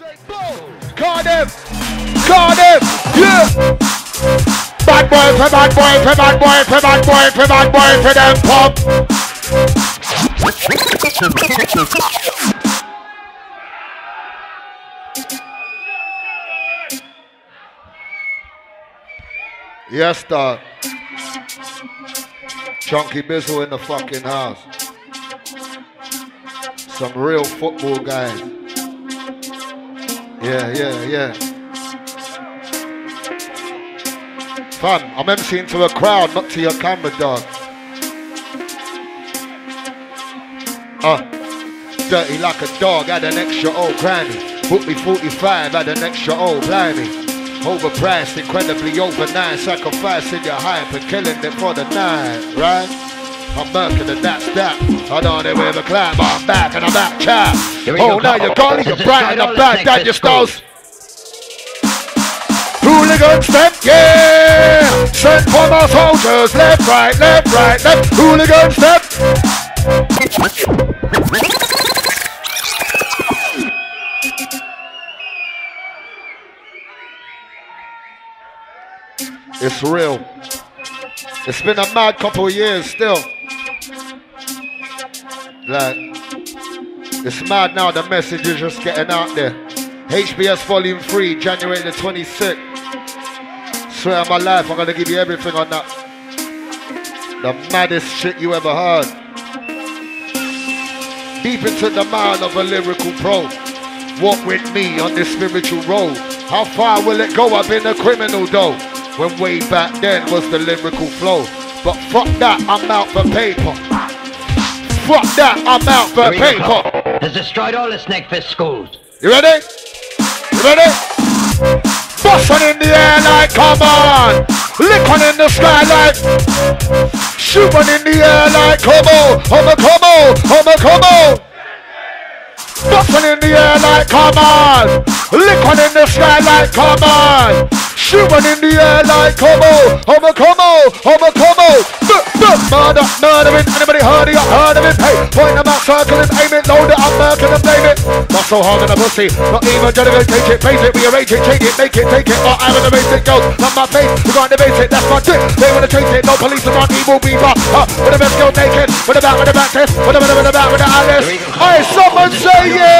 Call them, call them, yeah. Bad boy for bad boy for bad boy for bad boy for bad boy for them pop. Yes, dog. Chunky Bizzle in the fucking house. Some real football guys. Yeah, yeah, yeah. Fam, I'm emceeing to a crowd, not to your camera, dog. Uh, dirty like a dog, had an extra old granny. Book me 45, had an extra old blimey. Overpriced, incredibly over overnight, sacrificing your hype and killing it for the night, right? I'm murking and that's that. I don't know where the climb, but I'm back and I'm back chat. Oh, now you're gone, you're bright and I'm back, that your skulls. Hooligan step, yeah! Send for my soldiers, left, right, left, right, left. Hooligan step. It's real. It's been a mad couple of years still. Like, it's mad now, the message is just getting out there. HBS Volume 3, January the 26th. Swear on my life, I'm gonna give you everything on that. The maddest shit you ever heard. Deep into the mind of a lyrical pro. Walk with me on this spiritual road. How far will it go? I've been a criminal though. When way back then was the lyrical flow. But fuck that, I'm out for paper. Fuck that, I'm out for paper. Has destroyed all the Snakefist schools. You ready? You ready? Bustin' in the air like, come on. Lick on in the sky like, shooting in the air like, come on. I'm a come on. I'm a come on. Bustin' in the air like, come on. Lick on in the sky like, come on. Shooting in the air like, come on. I'm a come on. I'm a come on. Murder, murdering. Anybody heard of you? Heard of it? Hey, point them out, circle it, aim it, load it, I'm murking and blame it. Not so hard on a pussy. Not even gonna go take it, face it, rearrange it, change it, make it, take it. Or I'm gonna race it, goes. Not my face, we're gonna debase it, that's my trick. They wanna chase it, no police around, evil beaver. Uh, with the best girl naked, with the back, with the back test, with the, with the, with the back, with the Alice. Hey, someone say yeah!